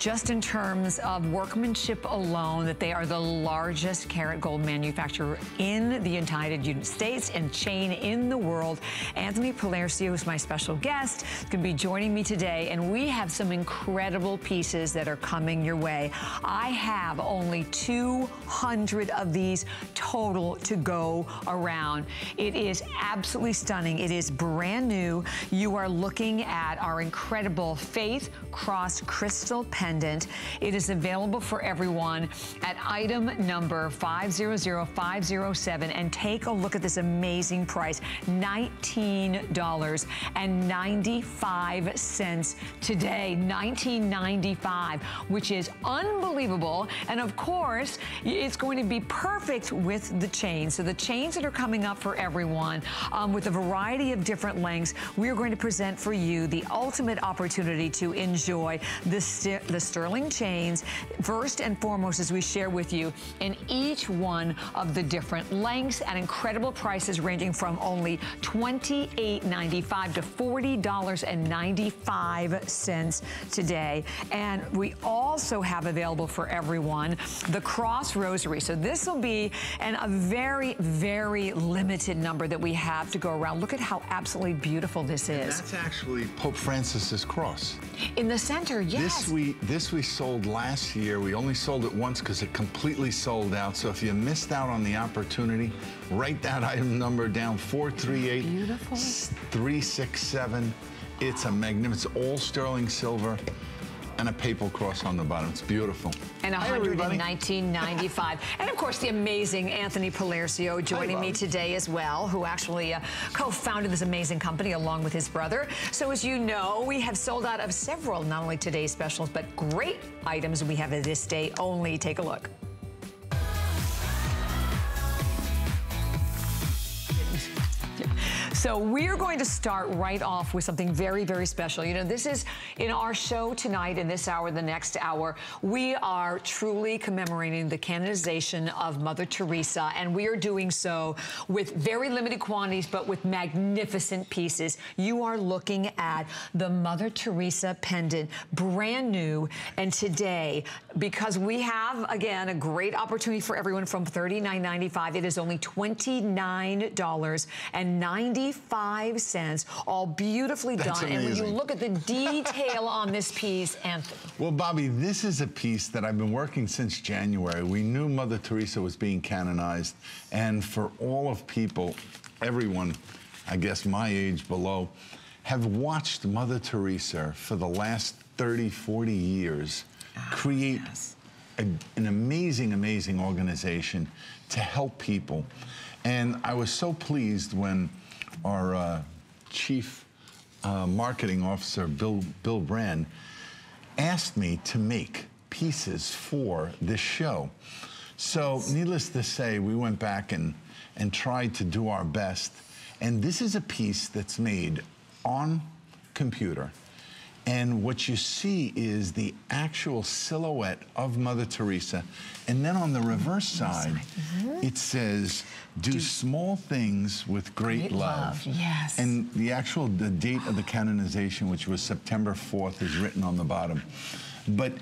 just in terms of workmanship alone, that they are the largest carat gold manufacturer in the United States and chain in the world. Anthony Paolercio is my special guest, going to be joining me today, and we have some incredible pieces that are coming your way. I have only 200 of these total to go around. It is absolutely stunning. It is brand new. You are looking at our incredible Faith Cross Crystal Pendant. It is available for everyone at item number 500507 and take a look at this amazing price, $19.95 today, $19.95, which is unbelievable. And of course, it's going to be perfect with the chains. So the chains that are coming up for everyone um, with a variety of different lengths, we're going to present for you the ultimate opportunity to enjoy the, st the sterling chains, first and foremost, as we share with you, in each one of the different lengths at incredible prices ranging from only $28.95 to $40.95 today. And we also have available for everyone the Cross Rosary. So this will be an, a very, very limited number that we have to go around. Look at how absolutely beautiful this is. And that's actually Pope Francis's cross. In the center, yes. This we, this we sold last year. We only sold it once because it completely sold out. So if you missed out on the opportunity, write that item number down, 438-367. It's a magnificent, it's all sterling silver and a papal cross on the bottom. It's beautiful. And Hi, 119.95. and of course, the amazing Anthony Paolercio joining Hi, me today as well, who actually uh, co-founded this amazing company along with his brother. So as you know, we have sold out of several, not only today's specials, but great items we have this day only. Take a look. So we're going to start right off with something very, very special. You know, this is in our show tonight, in this hour, the next hour, we are truly commemorating the canonization of Mother Teresa, and we are doing so with very limited quantities, but with magnificent pieces. You are looking at the Mother Teresa pendant, brand new, and today, because we have, again, a great opportunity for everyone from $39.95, it is only $29.90 95 cents, all beautifully That's done. Amazing. And when you look at the detail on this piece, Anthony. Well, Bobbi, this is a piece that I've been working since January. We knew Mother Teresa was being canonized, and for all of people, everyone, I guess my age below, have watched Mother Teresa for the last 30, 40 years oh, create yes. a, an amazing, amazing organization to help people. And I was so pleased when our uh, chief uh, marketing officer, Bill, Bill Brand, asked me to make pieces for this show. So needless to say, we went back and, and tried to do our best. And this is a piece that's made on computer and what you see is the actual silhouette of Mother Teresa. And then on the reverse side, mm -hmm. it says, do, do, small things with great, great love. love. Yes. And the actual the date of the canonization, which was September 4th, is written on the bottom. But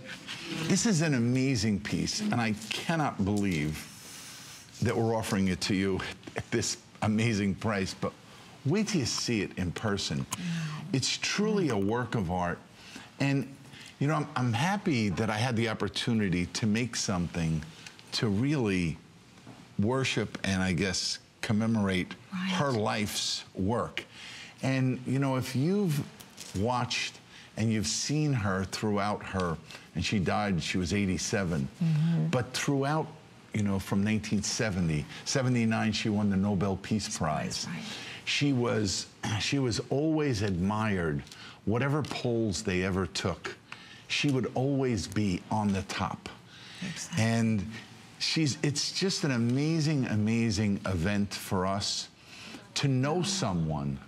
this is an amazing piece, and I cannot believe that we're offering it to you at this amazing price. But Wait till you see it in person. It's truly a work of art. And, you know, I'm, I'm happy that I had the opportunity to make something to really worship and, I guess, commemorate right. her life's work. And, you know, if you've watched and you've seen her throughout her, and she died, she was 87, mm -hmm. but throughout, you know, from 1970, 79, she won the Nobel Peace Prize. Right she was, she was always admired. Whatever polls they ever took, she would always be on the top. Exactly. And she's, it's just an amazing, amazing event for us to know someone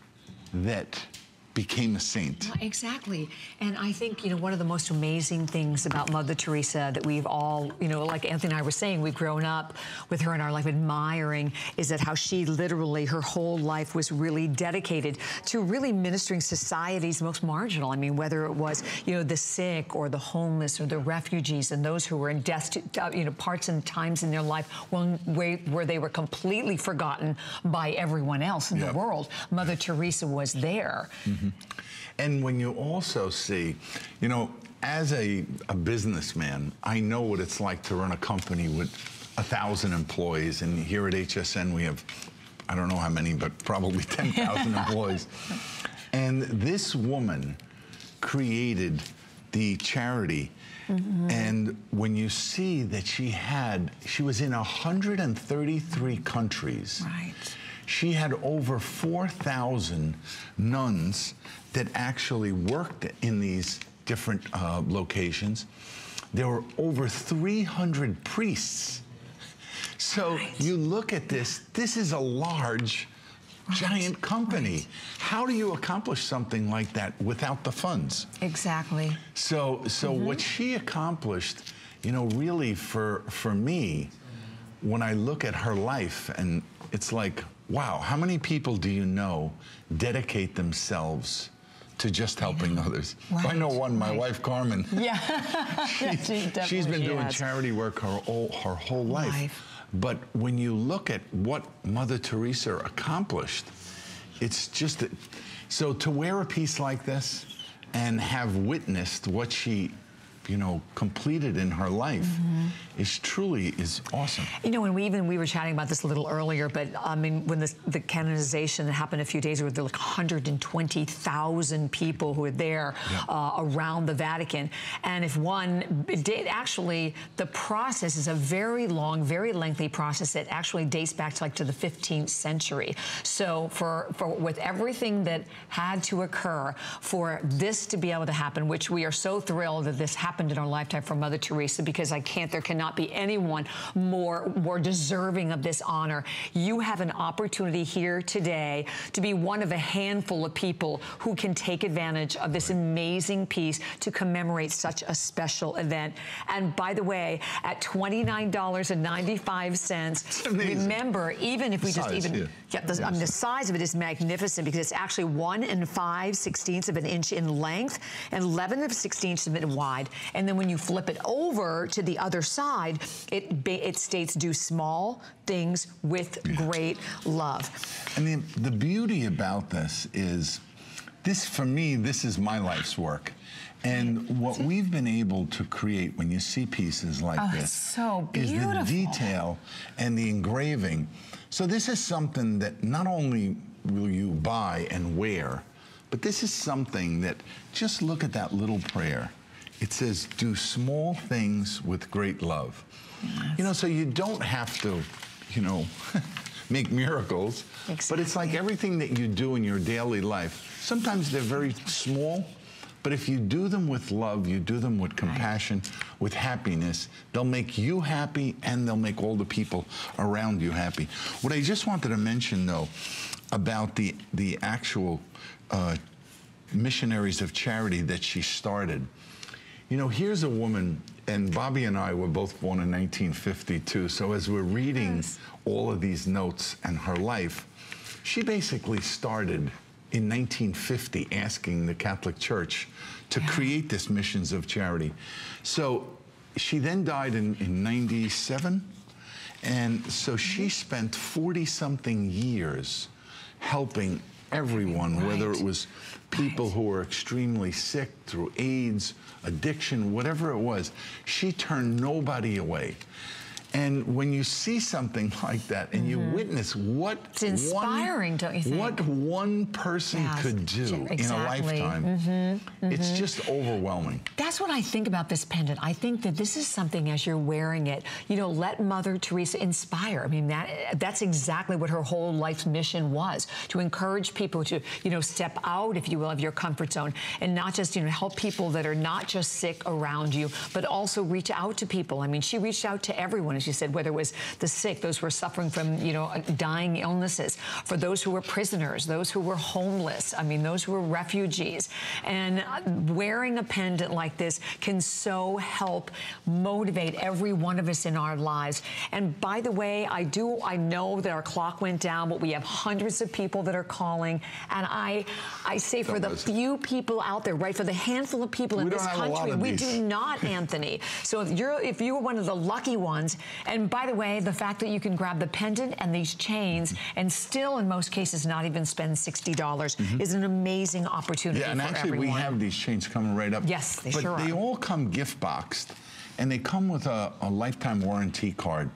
that became a saint. Exactly. And I think, you know, one of the most amazing things about Mother Teresa that we've all, you know, like Anthony and I were saying, we've grown up with her in our life admiring is that how she literally, her whole life was really dedicated to really ministering society's most marginal. I mean, whether it was, you know, the sick or the homeless or the refugees and those who were in destitute, uh, you know, parts and times in their life when, where they were completely forgotten by everyone else in yep. the world. Mother Teresa was there. Mm -hmm. And when you also see, you know, as a, a businessman, I know what it's like to run a company with a thousand employees. And here at HSN, we have, I don't know how many, but probably 10,000 employees. And this woman created the charity. Mm -hmm. And when you see that she had, she was in 133 countries. Right she had over 4,000 nuns that actually worked in these different uh, locations. There were over 300 priests. So right. you look at this, this is a large, right. giant company. Right. How do you accomplish something like that without the funds? Exactly. So, so mm -hmm. what she accomplished, you know, really for, for me, when I look at her life and it's like, wow, how many people do you know dedicate themselves to just helping others? Right. I know one, my right. wife Carmen. Yeah, she, has been doing has. charity work her, all, her whole life. life. But when you look at what Mother Teresa accomplished, it's just, so to wear a piece like this and have witnessed what she you know, completed in her life mm -hmm. is truly is awesome. You know, and we even, we were chatting about this a little earlier, but I mean, when the, the canonization that happened a few days ago, there were like 120,000 people who were there yeah. uh, around the Vatican. And if one did, actually, the process is a very long, very lengthy process that actually dates back to like to the 15th century. So for, for with everything that had to occur for this to be able to happen, which we are so thrilled that this happened happened in our lifetime for Mother Teresa because I can't, there cannot be anyone more, more deserving of this honor. You have an opportunity here today to be one of a handful of people who can take advantage of this amazing piece to commemorate such a special event. And by the way, at $29.95, remember, even if we just even, yeah, yeah the, I mean, the size of it is magnificent because it's actually one and five sixteenths of an inch in length and 11 of sixteenths of it wide. And then when you flip it over to the other side, it, it states do small things with great love. And the, the beauty about this is, this for me, this is my life's work. And what we've been able to create when you see pieces like oh, this so is the detail and the engraving. So this is something that not only will you buy and wear, but this is something that just look at that little prayer it says, do small things with great love. Yes. You know, so you don't have to, you know, make miracles, exactly. but it's like everything that you do in your daily life. Sometimes they're very small, but if you do them with love, you do them with compassion, with happiness, they'll make you happy and they'll make all the people around you happy. What I just wanted to mention, though, about the, the actual uh, missionaries of charity that she started, you know, here's a woman, and Bobbi and I were both born in 1952. So as we're reading yes. all of these notes and her life, she basically started in 1950 asking the Catholic Church to yeah. create this missions of charity. So she then died in, in 97. And so she mm-hmm. spent 40 something years helping everyone, right. whether it was people right. who were extremely sick through AIDS, addiction, whatever it was. She turned nobody away. And when you see something like that and mm -hmm. you mm-hmm. witness what it's inspiring, one, don't you think? What one person yes, could do exactly. in a lifetime, mm -hmm, mm -hmm. it's mm-hmm. just overwhelming. That's what I think about this pendant. I think that this is something as you're wearing it, you know, let Mother Teresa inspire. I mean, that that's exactly what her whole life's mission was to encourage people to, you know, step out, if you will, of your comfort zone and not just, you know, help people that are not just sick around you, but also reach out to people. I mean, she reached out to everyone as you said, whether it was the sick, those who were suffering from, you know, dying illnesses, for those who were prisoners, those who were homeless, I mean, those who were refugees. And uh, wearing a pendant like this can so help motivate every one of us in our lives. And by the way, I do, I know that our clock went down, but we have hundreds of people that are calling. And I, I say for the few people out there, right, for the handful of people we in this country, we these. do not, Anthony. So if you're, if you were one of the lucky ones, and by the way, the fact that you can grab the pendant and these chains and still in most cases not even spend $60 mm -hmm. is an amazing opportunity Yeah, and actually everyone. we have these chains coming right up. Yes, they but sure they are. all come gift boxed and they come with a, a lifetime warranty card.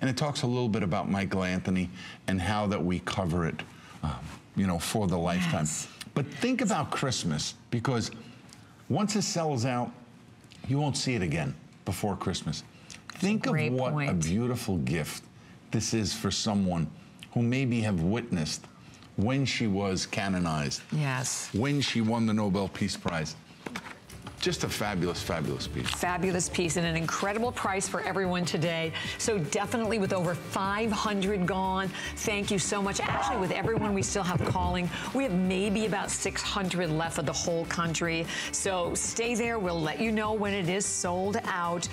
And it talks a little bit about Michael Anthony and how that we cover it, um, you know, for the lifetime. Yes. But think about Christmas because once it sells out, you won't see it again before Christmas. Think of what point. a beautiful gift this is for someone who maybe have witnessed when she was canonized. Yes. When she won the Nobel Peace Prize. Just a fabulous, fabulous piece. Fabulous piece and an incredible price for everyone today. So definitely with over 500 gone, thank you so much. Actually, with everyone we still have calling, we have maybe about 600 left of the whole country. So stay there. We'll let you know when it is sold out.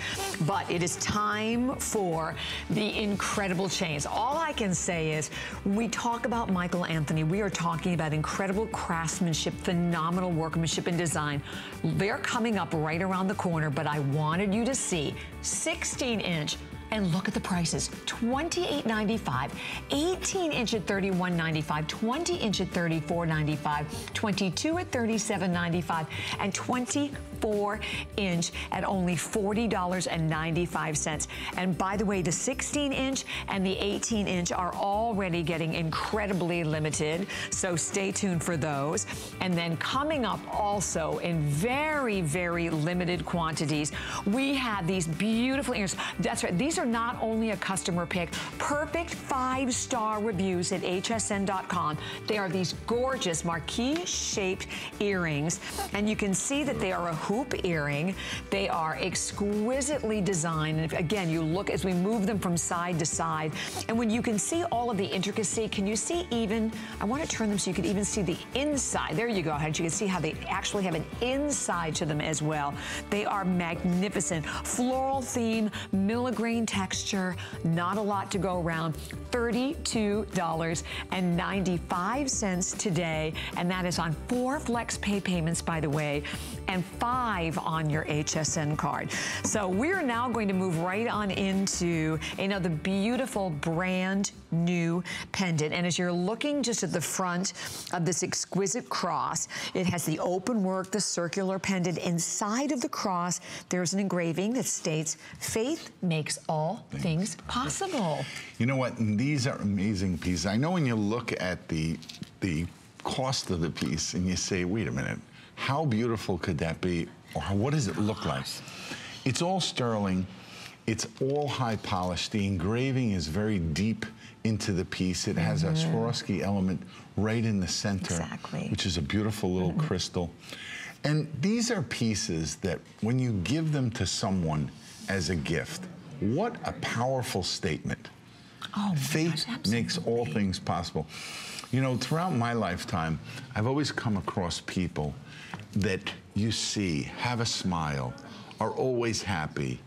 But it is time for the incredible chains. All I can say is we talk about Michael Anthony. We are talking about incredible craftsmanship, phenomenal workmanship and design. They're coming up right around the corner, but I wanted you to see 16 inch and look at the prices. $28.95, 18 inch at $31.95, 20 inch at $34.95, 22 at $37.95, and 24 inch at only $40.95. And by the way, the 16 inch and the 18 inch are already getting incredibly limited, so stay tuned for those. And then coming up also in very, very limited quantities, we have these beautiful earrings. That's right, these are not only a customer pick, perfect five-star reviews at hsn.com. They are these gorgeous marquee-shaped earrings, and you can see that they are a hoop earring. They are exquisitely designed, and again, you look as we move them from side to side, and when you can see all of the intricacy, can you see even, I want to turn them so you can even see the inside. There you go, ahead. you can see how they actually have an inside to them as well. They are magnificent. Floral theme, milligrain texture, not a lot to go around. $32.95 today, and that is on four flex pay payments, by the way, and five on your HSN card. So we're now going to move right on into another beautiful brand new pendant. And as you're looking just at the front of this exquisite cross, it has the open work, the circular pendant. Inside of the cross, there's an engraving that states, faith makes all things, things possible. You know what? These are amazing pieces. I know when you look at the, the cost of the piece and you say, wait a minute, how beautiful could that be? Or what does it look like? It's all sterling. It's all high polished. The engraving is very deep into the piece. It has mm -hmm. a mm-hmm. Swarovski element right in the center, exactly. which is a beautiful little mm -hmm. crystal. And these are pieces that when you give them to someone as a gift, what a powerful statement. Oh, Faith gosh, makes all things possible. You know, throughout my lifetime, I've always come across people that you see have a smile, are always happy,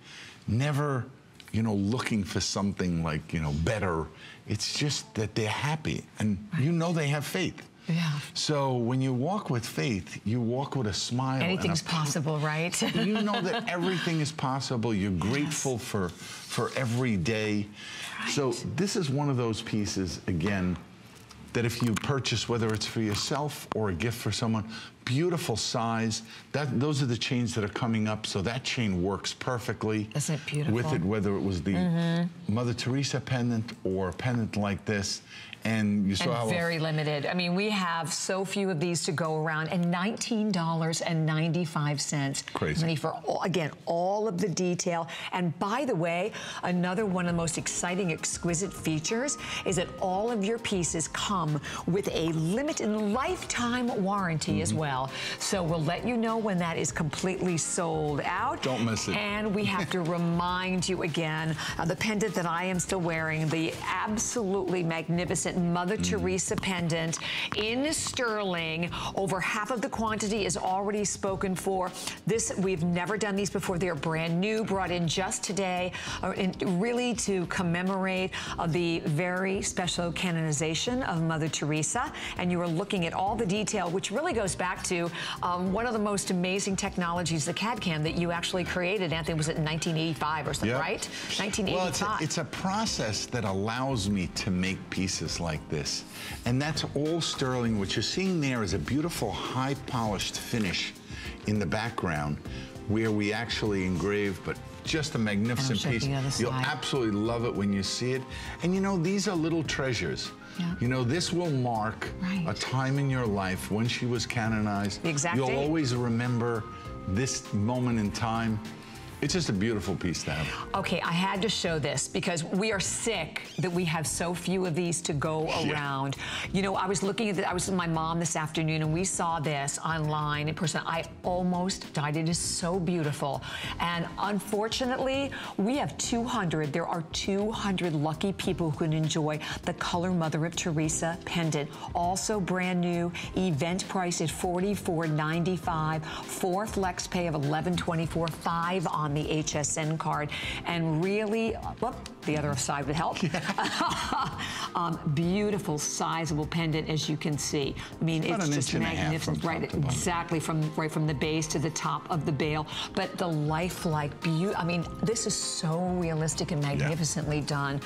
never, you know, looking for something like, you know, better. It's just that they're happy and you know they have faith. Yeah. So when you walk with faith, you walk with a smile. Anything's a, possible, right? you know that everything is possible. You're grateful yes. for for every day. Right. So this is one of those pieces again that if you purchase, whether it's for yourself or a gift for someone, beautiful size. That Those are the chains that are coming up, so that chain works perfectly. Isn't it beautiful? With it, whether it was the mm -hmm. Mother Teresa pendant or a pendant like this. And you saw and how very limited. I mean, we have so few of these to go around, and $19.95. Crazy. Money for all, again all of the detail. And by the way, another one of the most exciting, exquisite features is that all of your pieces come with a limited lifetime warranty mm -hmm. as well well. So we'll let you know when that is completely sold out. Don't miss it. And we have to remind you again, uh, the pendant that I am still wearing, the absolutely magnificent Mother mm. Teresa pendant in sterling. Over half of the quantity is already spoken for. This, we've never done these before. They're brand new, brought in just today, uh, in, really to commemorate uh, the very special canonization of Mother Teresa. And you are looking at all the detail, which really goes back to um, one of the most amazing technologies, the CAD-CAM, that you actually created, Anthony, was it in 1985 or something, yep. right? 1985. Well, it's a, it's a process that allows me to make pieces like this. And that's all sterling. What you're seeing there is a beautiful high polished finish in the background where we actually engrave, but just a magnificent piece. You'll absolutely love it when you see it. And you know, these are little treasures. Yeah. You know, this will mark right. a time in your life when she was canonized. The exact You'll date. always remember this moment in time. It's just a beautiful piece to have. Okay, I had to show this because we are sick that we have so few of these to go yeah. around. You know, I was looking at it, I was with my mom this afternoon and we saw this online in person. I almost died. It is so beautiful. And unfortunately, we have 200. There are 200 lucky people who can enjoy the color Mother of Teresa pendant. Also brand new, event price at $44.95, four flex pay of $11.24, five on on the HSN card. And really, whoop, the other side would help. Yeah. um, beautiful, sizable pendant, as you can see. I mean, it's, it's just magnificent. Right, exactly, from right from the base to the top of the bail. But the lifelike beauty, I mean, this is so realistic and magnificently yeah. done.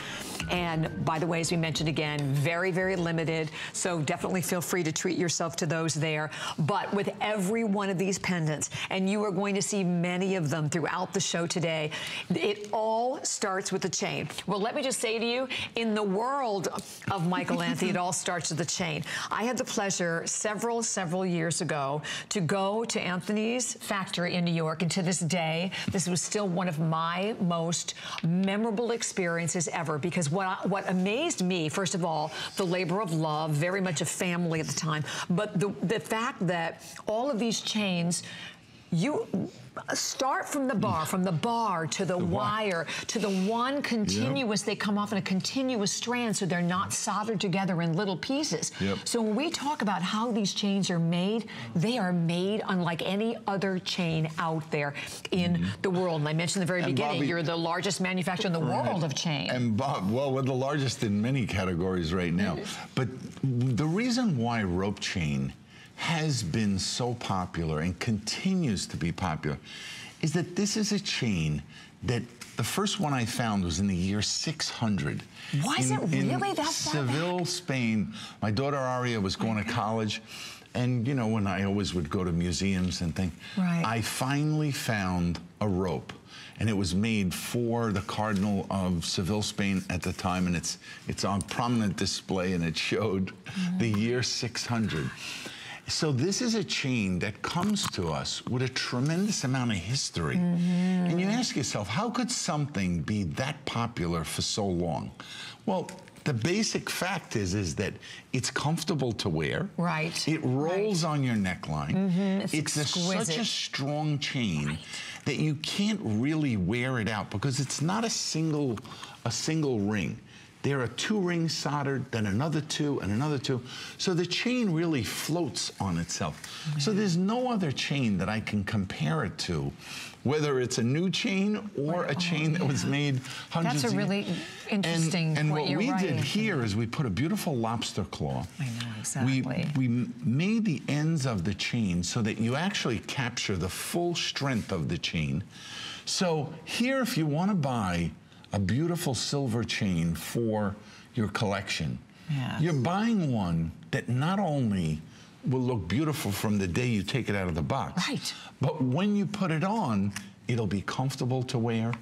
And by the way, as we mentioned again, very, very limited. So definitely feel free to treat yourself to those there. But with every one of these pendants, and you are going to see many of them throughout the show today. It all starts with the chain. Well, let me just say to you, in the world of Michael Anthony, it all starts with the chain. I had the pleasure several, several years ago to go to Anthony's factory in New York, and to this day, this was still one of my most memorable experiences ever because what, what amazed me, first of all, the labor of love, very much a family at the time, but the, the fact that all of these chains you start from the bar, from the bar to the, the wire, to the one continuous, yep. they come off in a continuous strand so they're not soldered together in little pieces. Yep. So when we talk about how these chains are made, they are made unlike any other chain out there in mm -hmm. the world. And I mentioned in the very and beginning, Bobbi, you're the largest manufacturer in the right. world of chain. And Bob, well, we're the largest in many categories right now. Mm -hmm. But the reason why rope chain has been so popular and continues to be popular is that this is a chain that the first one I found was in the year 600. Was in, it really that Seville, that Spain. My daughter Aria was going to college. And, you know, when I always would go to museums and think, right. I finally found a rope. And it was made for the Cardinal of Seville, Spain at the time. And it's, it's on prominent display and it showed mm the year 600. So this is a chain that comes to us with a tremendous amount of history. Mm -hmm. And you ask yourself, how could something be that popular for so long? Well, the basic fact is is that it's comfortable to wear. Right. It rolls right. on your neckline. Mm -hmm. It's, it's a, such a strong chain right. that you can't really wear it out because it's not a single a single ring. There are two rings soldered, then another two, and another two. So the chain really floats on itself. So there's no other chain that I can compare it to, whether it's a new chain or a oh, chain that was made hundreds That's a really interesting And, and what we right. did here is we put a beautiful lobster claw. I know, exactly. We, we made the ends of the chain so that you actually capture the full strength of the chain. So here, if you want to buy a beautiful silver chain for your collection. Yes. You're buying one that not only will look beautiful from the day you take it out of the box, right. but when you put it on, it'll be comfortable to wear.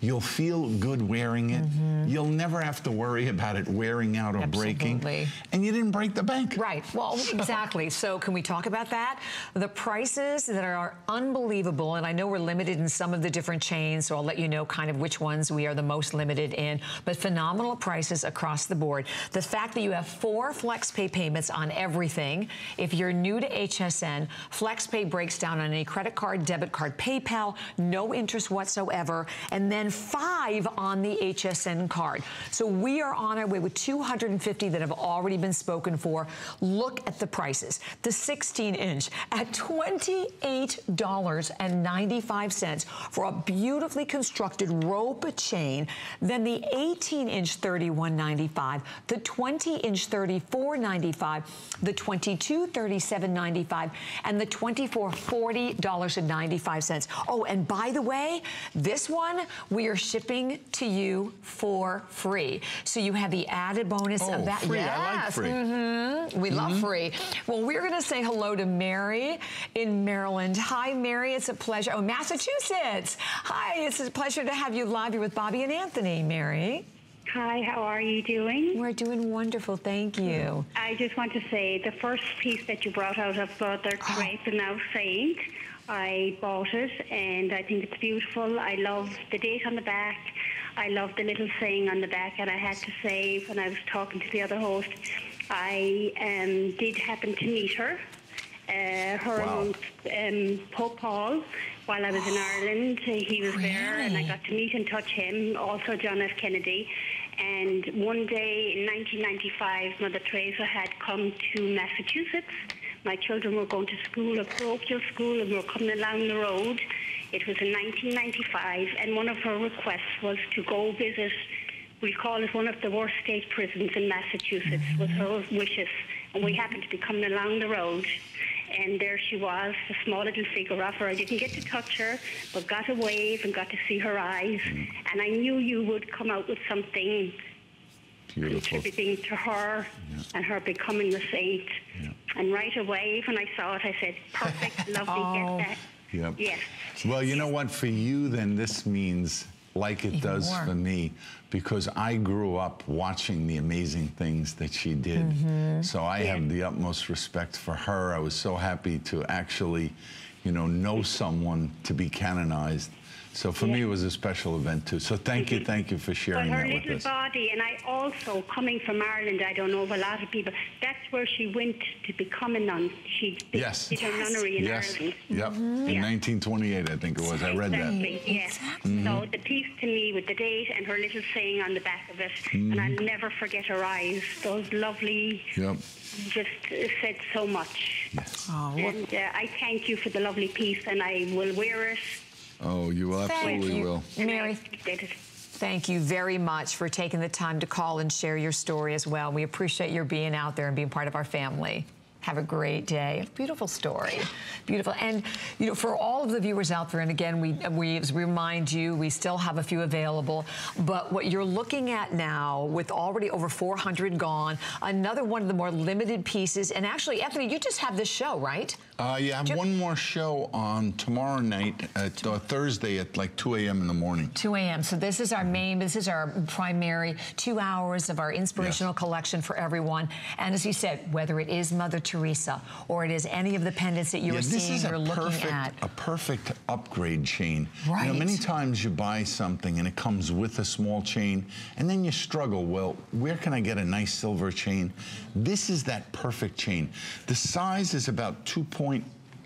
You'll feel good wearing it. Mm-hmm. You'll never have to worry about it wearing out or Absolutely. breaking. And you didn't break the bank. Right. Well, exactly. So can we talk about that? The prices that are unbelievable, and I know we're limited in some of the different chains, so I'll let you know kind of which ones we are the most limited in, but phenomenal prices across the board. The fact that you have four FlexPay payments on everything. If you're new to HSN, FlexPay breaks down on any credit card, debit card, PayPal, no interest whatsoever, and then five on the HSN card. So we are on our way with 250 that have already been spoken for. Look at the prices. The 16 inch at $28.95 for a beautifully constructed rope chain. Then the 18 inch 31.95, the 20 inch 34.95, the 22 37.95, and the 24 $40.95. Oh, and by the way, this one we are shipping to you for free. So you have the added bonus oh, of that. Free. Yes. I like free. Mm -hmm. We mm -hmm. love mm-hmm. free. Well, we're going to say hello to Mary in Maryland. Hi, Mary. It's a pleasure. Oh, Massachusetts. Hi. It's a pleasure to have you live here with Bobbi and Anthony, Mary. Hi, how are you doing? We're doing wonderful, thank you. I just want to say the first piece that you brought out of uh, the Grape oh. and Now Saint I bought it and I think it's beautiful. I love the date on the back. I love the little saying on the back. And I had to say, when I was talking to the other host, I um, did happen to meet her. Uh, her wow. amongst um, Pope Paul while I was in Ireland. He was really? there, and I got to meet and touch him. Also, John F. Kennedy. And one day in 1995, Mother Teresa had come to Massachusetts my children were going to school, a parochial school, and we were coming along the road. It was in 1995, and one of her requests was to go visit, we call it one of the worst state prisons in Massachusetts, was her wishes. And we happened to be coming along the road, and there she was, a small little figure of her. I didn't get to touch her, but got a wave and got to see her eyes. Mm-hmm. And I knew you would come out with something Beautiful. contributing to her yeah. and her becoming the saint. Yeah. And right away, when I saw it, I said, perfect, lovely, oh. get that. Yep. Yes. Well, you know what? For you, then this means like it Even does more. for me because I grew up watching the amazing things that she did. Mm -hmm. So I yeah. have the utmost respect for her. I was so happy to actually, you know, know someone to be canonized so for me, it was a special event too. So thank you, thank you for sharing that with us. her little body, and I also, coming from Ireland, I don't know of a lot of people, that's where she went to become a nun. She did, yes. did her nunnery in yes. Ireland. Yep, mm -hmm. in 1928, I think it was. I read exactly. that. Yes. Mm -hmm. So the piece to me with the date and her little saying on the back of it, mm -hmm. and I'll never forget her eyes. Those lovely, yep. just uh, said so much. Yes. Oh, and uh, I thank you for the lovely piece, and I will wear it Oh, you absolutely you. will. Mary, thank you very much for taking the time to call and share your story as well. We appreciate your being out there and being part of our family. Have a great day. Beautiful story. Beautiful. And, you know, for all of the viewers out there, and again, we, we remind you, we still have a few available, but what you're looking at now with already over 400 gone, another one of the more limited pieces, and actually, Anthony, you just have this show, right? Uh, yeah, I have one more show on tomorrow night, at uh, Thursday at like 2 a.m. in the morning. 2 a.m. So this is our main, this is our primary two hours of our inspirational yes. collection for everyone. And as you said, whether it is Mother Teresa or it is any of the pendants that you're yeah, seeing or looking perfect, at. a perfect upgrade chain. Right. You know, many times you buy something and it comes with a small chain and then you struggle, well, where can I get a nice silver chain? This is that perfect chain. The size is about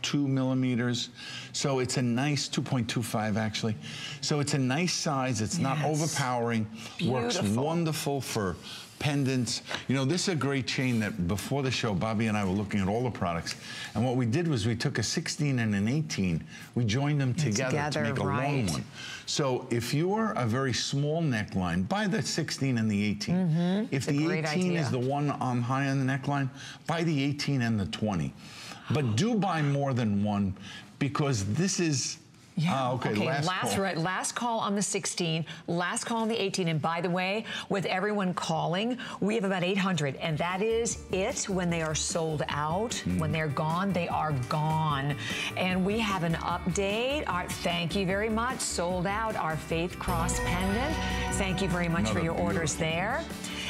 2.2 millimeters. So it's a nice 2.25 actually. So it's a nice size. It's yes. not overpowering. Beautiful. Works wonderful for pendants. You know, this is a great chain that before the show, Bobbi and I were looking at all the products. And what we did was we took a 16 and an 18, we joined them together, together to make a long one. So if you're a very small neckline, buy the 16 and the 18. Mm -hmm. If the 18 idea. is the one on high on the neckline, buy the 18 and the 20. But do buy more than one because this is Yeah. Ah, okay. okay. Last, last call. right. Last call on the 16. Last call on the 18. And by the way, with everyone calling, we have about 800, and that is it. When they are sold out, mm. when they're gone, they are gone. And we have an update. Our, thank you very much. Sold out. Our Faith Cross pendant. Thank you very much Another for your orders there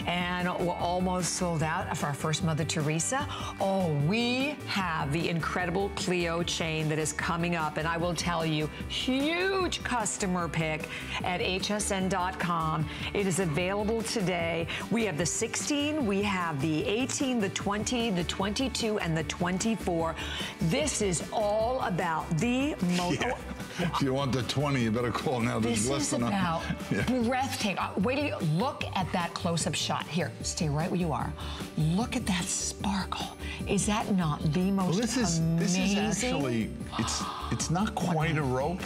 and we're almost sold out for our first Mother Teresa. Oh, we have the incredible Clio chain that is coming up, and I will tell you, huge customer pick at hsn.com. It is available today. We have the 16, we have the 18, the 20, the 22, and the 24. This is all about the most. Yeah. If you want the 20, you better call now. There's this less is than about yeah. breathtaking. Uh, wait till you look at that close-up shot. Here, stay right where you are. Look at that sparkle. Is that not the most well, this is, amazing? This is actually, it's, it's not quite a rope,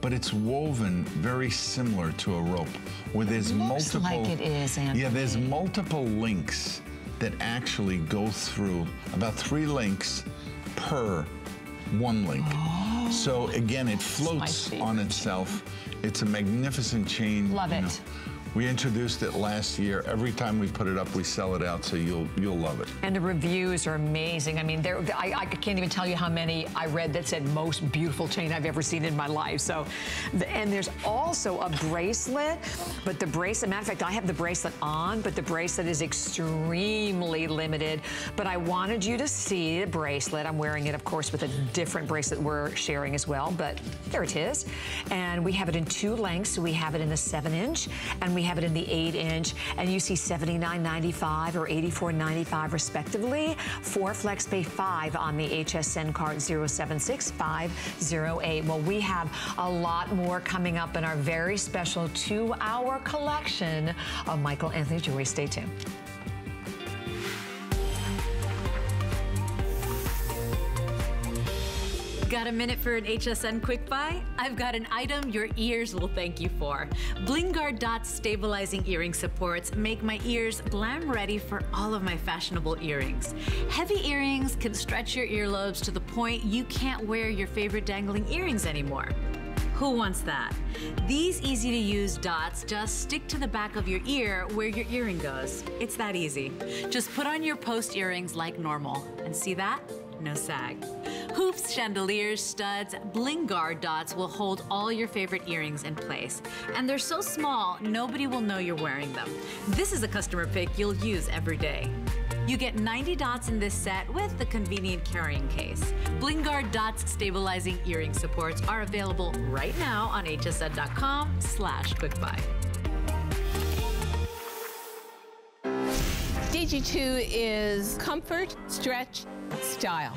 but it's woven very similar to a rope where there's Looks multiple. like it is, Anthony. Yeah, there's multiple links that actually go through about three links per one link. Oh, so again, it floats on itself. It's a magnificent chain. Love it. Know. We introduced it last year. Every time we put it up, we sell it out, so you'll you'll love it. And the reviews are amazing. I mean, there I, I can't even tell you how many I read that said most beautiful chain I've ever seen in my life. So, and there's also a bracelet, but the bracelet, matter of fact, I have the bracelet on, but the bracelet is extremely limited. But I wanted you to see the bracelet. I'm wearing it, of course, with a different bracelet we're sharing as well, but there it is. And we have it in two lengths. So we have it in the seven inch, and we have it in the 8 inch, and you see $79.95 or $84.95 respectively for FlexPay 5 on the HSN card 076508. Well, we have a lot more coming up in our very special two-hour collection of Michael Anthony jewelry. Stay tuned. Got a minute for an HSN quick buy? I've got an item your ears will thank you for. Bling Guard Dots stabilizing earring supports make my ears glam ready for all of my fashionable earrings. Heavy earrings can stretch your earlobes to the point you can't wear your favorite dangling earrings anymore. Who wants that? These easy to use dots just stick to the back of your ear where your earring goes. It's that easy. Just put on your post earrings like normal. And see that? No sag. Hoops, chandeliers, studs, bling guard dots will hold all your favorite earrings in place. And they're so small, nobody will know you're wearing them. This is a customer pick you'll use every day. You get 90 dots in this set with the convenient carrying case. BlingGuard Dots stabilizing earring supports are available right now on hsn.com slash quickbuy. DG2 is comfort, stretch, style.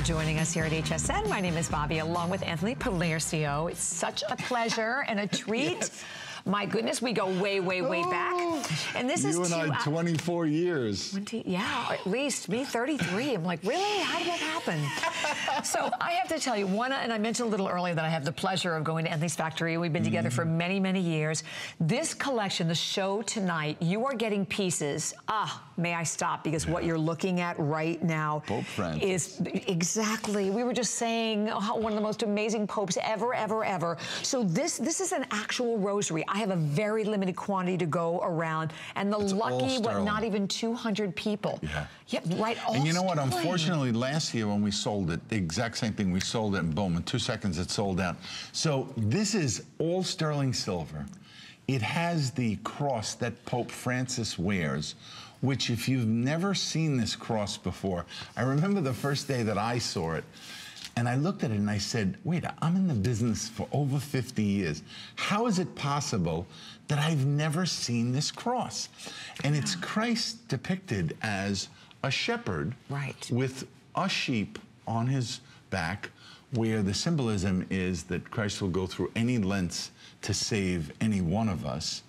For joining us here at HSN. My name is Bobbi, along with Anthony Paolercio. It's such a pleasure and a treat. yes. My goodness, we go way, way, way oh, back. And this is you and I, 24 years. 20, yeah, at least. Me, 33. I'm like, really? How did that happen? so I have to tell you, one, and I mentioned a little earlier that I have the pleasure of going to Anthony's factory. We've been mm together for mm-hmm. many, many years. This collection, the show tonight, you are getting pieces. Ah, may I stop? Because what you're looking at right now is exactly. We were just saying oh, one of the most amazing popes ever, ever, ever. So this this is an actual rosary. I have a very limited quantity to go around, and the it's lucky, what, not even 200 people. Yeah. Yep, right. and you know what? Unfortunately, last year when we sold it, the exact same thing. We sold it in Bowman. Two seconds, it sold out. So this is all sterling silver. It has the cross that Pope Francis wears which if you've never seen this cross before, I remember the first day that I saw it, And I looked at it and I said, wait, I'm in the business for over 50 years. How is it possible that I've never seen this cross? And it's Christ depicted as a shepherd Right. with a sheep on his back, where the symbolism is that Christ will go through any lengths to save any one of us.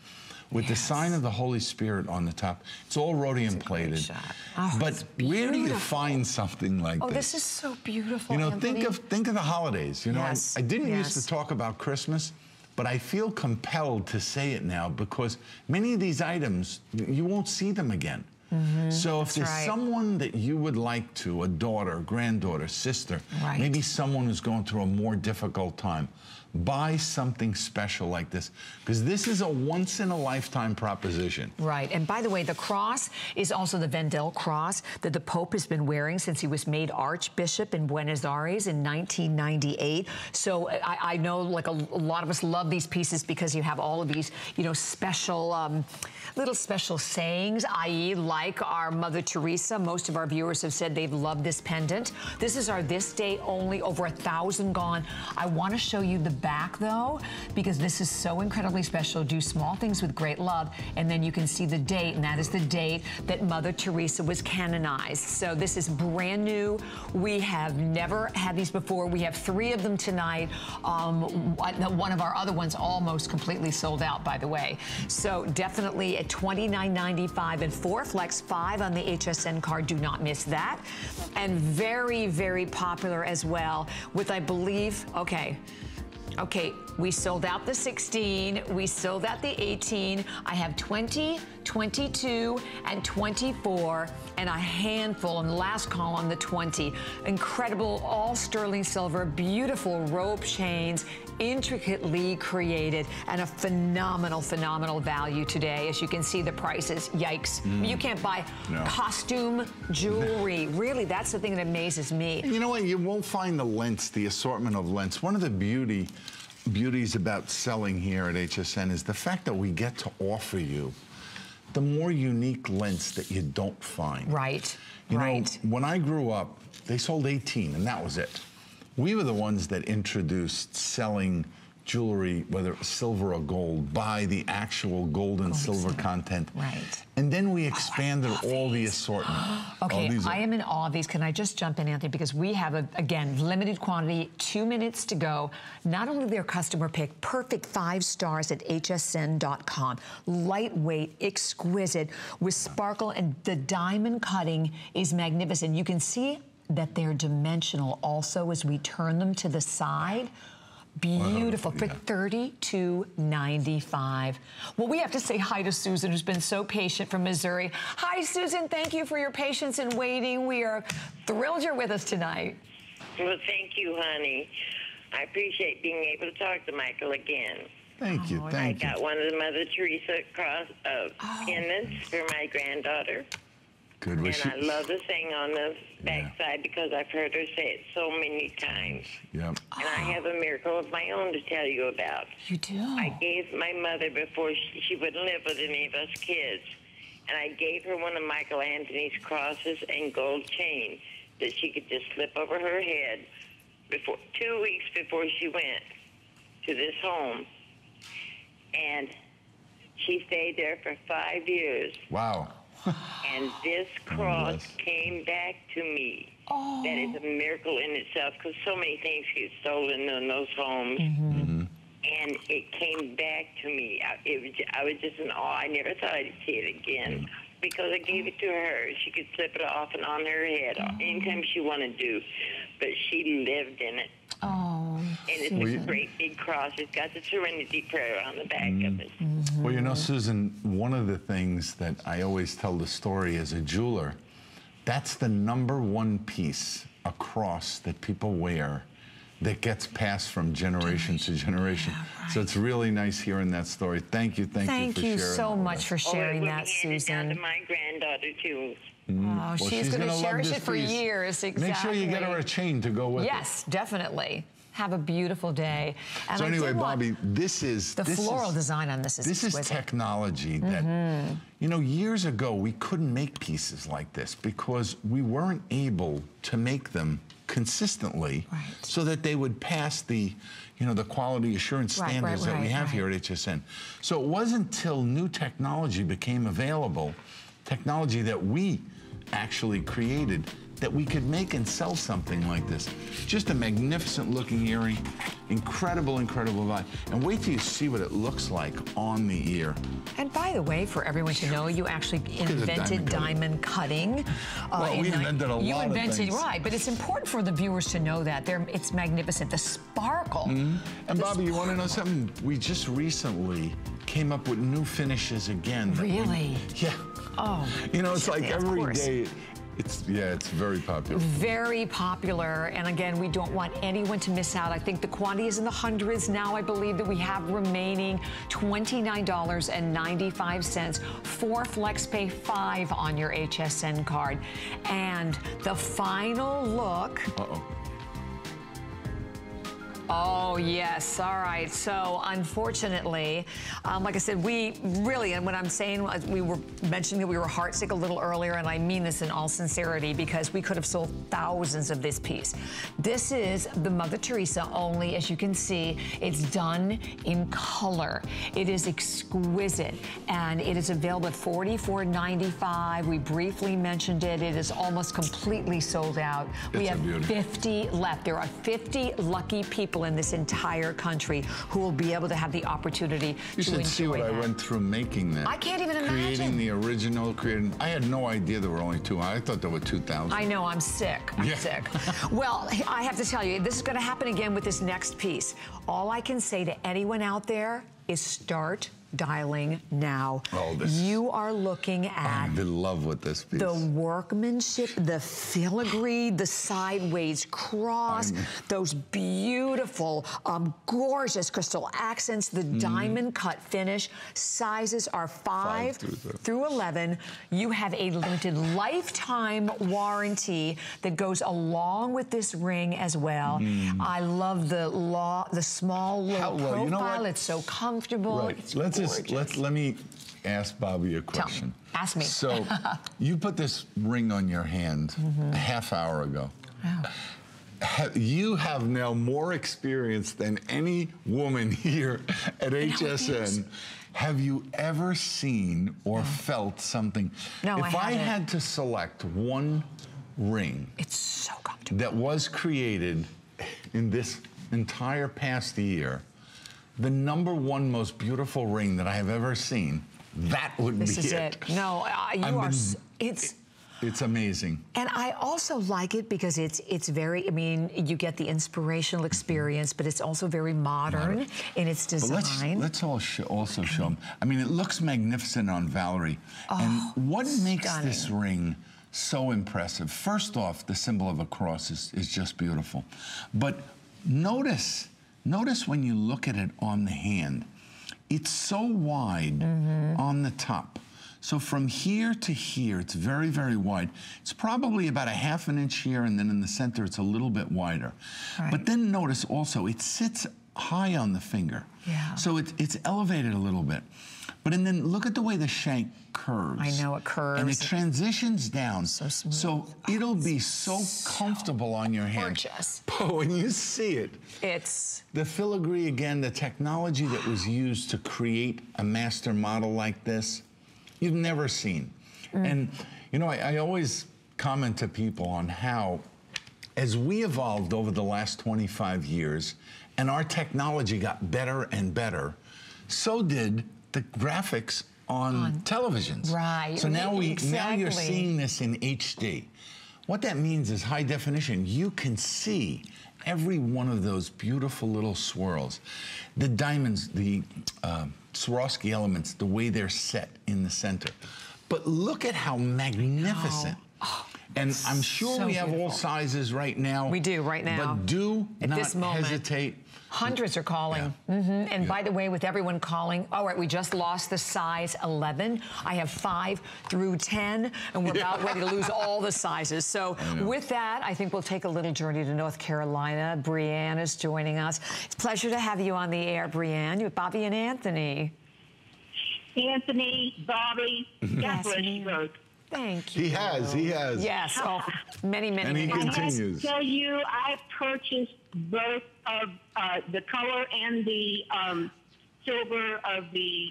With the sign of the Holy Spirit on the top. It's all rhodium plated. Oh, but where do you find something like Oh, this? Oh, this is so beautiful. You know, Anthony. think of think of the holidays. You know, I- Yes, I, didn't used to talk about Christmas, but I feel compelled to say it now because many of these items you won't see them again. Mm-hmm. so if. That's there's right. someone that you would like to, a daughter, granddaughter, sister, Right. maybe someone who's going through a more difficult time, buy something special like this because this is a once in a lifetime proposition. Right. And by the way, the cross is also the Vendel cross that the Pope has been wearing since he was made Archbishop in Buenos Aires in 1998. So I, I know like a, a lot of us love these pieces because you have all of these, you know, special, um, little special sayings, i.e. like our Mother Teresa. Most of our viewers have said they've loved this pendant. This is our this day only, over a thousand gone. I want to show you the back though, because this is so incredibly special. Do small things with great love, and then you can see the date, and that is the date that Mother Teresa was canonized. So this is brand new. We have never had these before. We have three of them tonight. Um, one of our other ones almost completely sold out, by the way. So definitely at $29.95 and four Flex 5 on the HSN card. Do not miss that. And very, very popular as well with, I believe, okay. Okay, we sold out the 16, we sold out the 18. I have 20, 22, and 24, and a handful in the last column, the 20. Incredible, all sterling silver, beautiful rope chains, intricately created, and a phenomenal, phenomenal value today. As you can see, the prices, yikes. Mm. You can't buy No. costume jewelry. really, that's the thing that amazes me. You know what? You won't find the lengths, the assortment of lengths. One of the beauty beauties about selling here at HSN is the fact that we get to offer you the more unique lengths that you don't find. Right, You right. know, when I grew up, they sold 18 and that was it. We were the ones that introduced selling jewelry, whether silver or gold, by the actual gold and silver silver. content. Right. And then we oh, expanded all the assortment. Okay, Oh, I am in awe of these. Can I just jump in, Anthony? Because we have, a, again, limited quantity, two minutes to go. Not only their customer pick, perfect five stars at hsn.com. Lightweight, exquisite, with sparkle, and the diamond cutting is magnificent. You can see that they're dimensional also as we turn them to the side. Beautiful for yeah. $32.95. Well, we have to say hi to Susan, who's been so patient from Missouri. Hi, Susan. Thank you for your patience and waiting. We are thrilled you're with us tonight. Well, thank you, honey. I appreciate being able to talk to Michael again. Thank you, Oh, I thank you. I got one of the Mother Teresa cross uh, pendants for my granddaughter, Good and wish. I love the thing on the backside because I've heard her say it so many times. Yep. And I have a miracle of my own to tell you about. You do? I gave my mother before she, she wouldn't live with any of us kids, and I gave her one of Michael Anthony's crosses and gold chain that she could just slip over her head before two weeks before she went to this home, and she stayed there for five years. Wow. And this oh, cross bless. came back to me. Oh. That is a miracle in itself because so many things get stolen in those homes. Mm-hmm. Mm-hmm. And it came back to me. I, it was, I was just in awe. I never thought I'd see it again mm. because I gave it to her. She could slip it off and on her head mm. anytime she wanted to. But she lived in it. Oh, And it's Well, a great big cross. It's got the Serenity Prayer on the back of it. Mm-hmm. Mm-hmm. Well, you know, Susan, one of the things that I always tell the story as a jeweler, that's the number one piece a cross that people wear that gets passed from generation to generation. So it's really nice hearing that story. Thank you, thank, thank you for you sharing. so much that. for Oh, sharing will that, be down Susan. to my granddaughter, too. Oh, Well, she's she's going to gonna cherish it for piece. years. Exactly. Make sure you get her a chain to go with it. Yes, definitely. Have a beautiful day. And So I anyway, Bobbi, this is the this floral is, design on this is This is technology that, Mm-hmm. you know, years ago we couldn't make pieces like this because we weren't able to make them consistently Right. so that they would pass the, you know, the quality assurance Right, right, standards that we have right. here at HSN. So it wasn't until new technology became available, technology that we actually created, that we could make and sell something like this. Just a magnificent looking earring, incredible, incredible value. And wait till you see what it looks like on the ear. And by the way, for everyone to know, you actually invented diamond diamond cutting. uh, Well, we invented a you lot of invented, things. Right, but it's important for the viewers to know that. They're, it's magnificent. The sparkle. And The Bobbi, you want to know something? We just recently came up with new finishes again. that we- Really? yeah. Oh, You know, it's like yeah, every day. It's yeah, it's very popular. very popular. And again, we don't want anyone to miss out. I think the quantity is in the hundreds now. I believe that we have remaining $29.95 for FlexPay 5 on your HSN card. And the final look. Uh oh. Oh, yes. All right. So, unfortunately, um, like I said, we really, and when I'm saying uh, we were mentioning that we were heartsick a little earlier, and I mean this in all sincerity because we could have sold thousands of this piece. This is the Mother Teresa only, as you can see, it's done in color. It is exquisite, and it is available at $44.95. We briefly mentioned it. It is almost completely sold out. we It's a have 50 left. There are 50 lucky people in this entire country who will be able to have the opportunity You to should enjoy see what I went through making that. I can't even imagine. Creating the original, creating. I had no idea there were only two. I thought there were two thousand. I know, I'm sick. I'm Yeah. sick. well, I have to tell you, this is going to happen again with this next piece. All I can say to anyone out there is start dialing now. Oh, this- You are looking at I'm in love with this piece. The workmanship, the filigree, the sideways cross, I'm- those beautiful, um, gorgeous crystal accents, the Mm-hmm. diamond cut finish. Sizes are five, Five through through 11. You have a limited lifetime warranty that goes along with this ring as well. I love the law, the small little Mm. How- well, profile. you know? It's so comfortable. Right. Let's just let's let me ask Bobbi a question. Ask me. So, you put this ring on your hand Mm-hmm. a half hour ago. Ha- You have now more experience than any woman here at HSN. Have you ever seen or felt something? No, I if I, haven't. had to select one ring It's so comfortable. that was created in this entire past year, the number one most beautiful ring that I have ever seen, that would This be is it. No, uh, you I are. s it's. It's amazing. And I also like it because it's it's very. I mean, you get the inspirational experience, but it's also very modern in its But let's design. let's all sh- also show them. I mean, it looks magnificent on Valerie. Oh, and what makes this ring so impressive? First off, the symbol of a cross is, is just beautiful. But notice, notice when you look at it on the hand, it's so wide Mm-hmm. on the top. So from here to here, it's very, very wide. It's probably about a half an inch here, and then in the center, it's a little bit wider. But then notice also, it sits high on the finger. Yeah. So it's it's elevated a little bit. But and then look at the way the shank curves. I know, it curves. And it transitions down. So smooth. So it'll be so comfortable on your hand. gorgeous. But when you see it, it's the filigree again, the technology that was used to create a master model like this, you've never seen. Mm. And you know, I, I always comment to people on how, as we evolved over the last 25 years, and our technology got better and better, so did the graphics on, televisions. Right, So now we now you're seeing this in HD. What that means is high definition. You can see every one of those beautiful little swirls. The diamonds, the uh, Swarovski elements, the way they're set in the center. But look at how magnificent. And I'm sure so we have all sizes right now. We do right now. But do At not this moment. hesitate. Hundreds are calling. Yeah. Mhm. And by the way, with everyone calling, all right, we just lost the size 11. I have five through 10, and we're about ready to lose all the sizes. So, with that, I think we'll take a little journey to North Carolina. Brianne is joining us. It's a pleasure to have you on the air, Brianne. You're with Bobbi and Anthony. Anthony, Bobbi, God Yes, bless you both. Thank you. He has, he has. Yes. Oh, many, many, And he many. can- I have to tell you, I purchased both of uh, the color and the um, silver of the